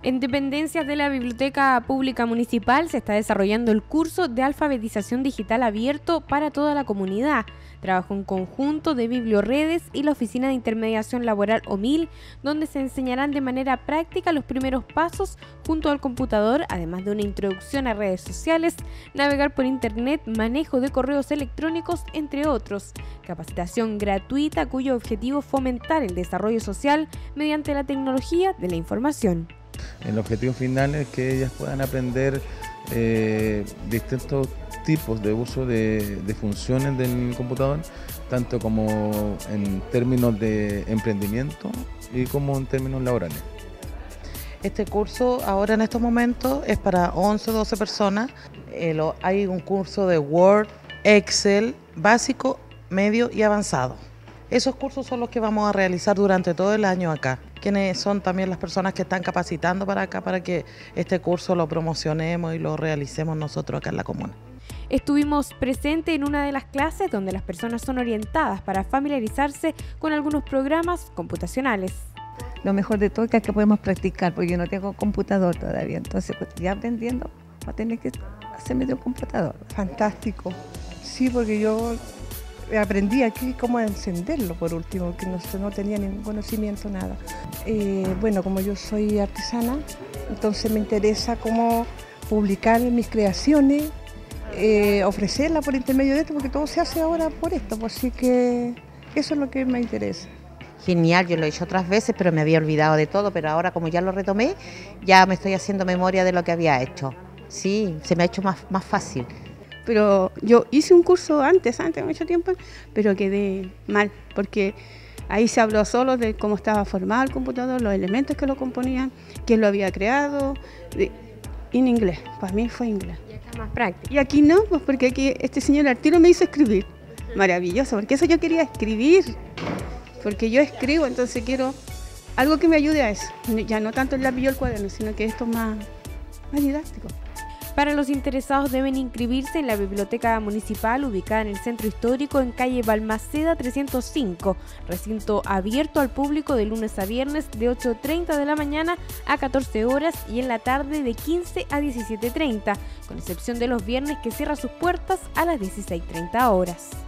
En dependencias de la Biblioteca Pública Municipal se está desarrollando el curso de alfabetización digital abierto para toda la comunidad. Trabajo en conjunto de Biblioredes y la Oficina de Intermediación Laboral OMIL, donde se enseñarán de manera práctica los primeros pasos junto al computador, además de una introducción a redes sociales, navegar por Internet, manejo de correos electrónicos, entre otros. Capacitación gratuita cuyo objetivo es fomentar el desarrollo social mediante la tecnología de la información. El objetivo final es que ellas puedan aprender eh, distintos tipos de uso de, funciones del computador, tanto como en términos de emprendimiento y como en términos laborales. Este curso ahora en estos momentos es para 11 o 12 personas. Eh, hay un curso de Word, Excel, básico, medio y avanzado. Esos cursos son los que vamos a realizar durante todo el año acá quienes son también las personas que están capacitando para acá para que este curso lo promocionemos y lo realicemos nosotros acá en la comuna. Estuvimos presentes en una de las clases donde las personas son orientadas para familiarizarse con algunos programas computacionales. Lo mejor de todo es que podemos practicar, porque yo no tengo computador todavía, entonces pues, ya aprendiendo va a tener que hacerme de un computador. Fantástico, sí, porque yo aprendí aquí cómo encenderlo por último, que no, no tenía ningún conocimiento, nada. Eh, bueno, como yo soy artesana, entonces me interesa cómo publicar mis creaciones, eh, ofrecerlas por intermedio de esto, porque todo se hace ahora por esto, así que eso es lo que me interesa. Genial, yo lo he hecho otras veces, pero me había olvidado de todo, pero ahora como ya lo retomé, ya me estoy haciendo memoria de lo que había hecho. Sí, se me ha hecho más, más fácil pero yo hice un curso antes, antes, mucho tiempo, pero quedé mal, porque ahí se habló solo de cómo estaba formado el computador, los elementos que lo componían, quién lo había creado, en inglés, para mí fue inglés. Y acá más práctico. Y aquí no, pues porque aquí este señor Arturo me hizo escribir. Maravilloso, porque eso yo quería escribir, porque yo escribo, entonces quiero algo que me ayude a eso. Ya no tanto el lápiz y el cuaderno, sino que esto más, más didáctico. Para los interesados deben inscribirse en la Biblioteca Municipal ubicada en el Centro Histórico en calle Balmaceda 305, recinto abierto al público de lunes a viernes de 8.30 de la mañana a 14 horas y en la tarde de 15 a 17.30, con excepción de los viernes que cierra sus puertas a las 16.30 horas.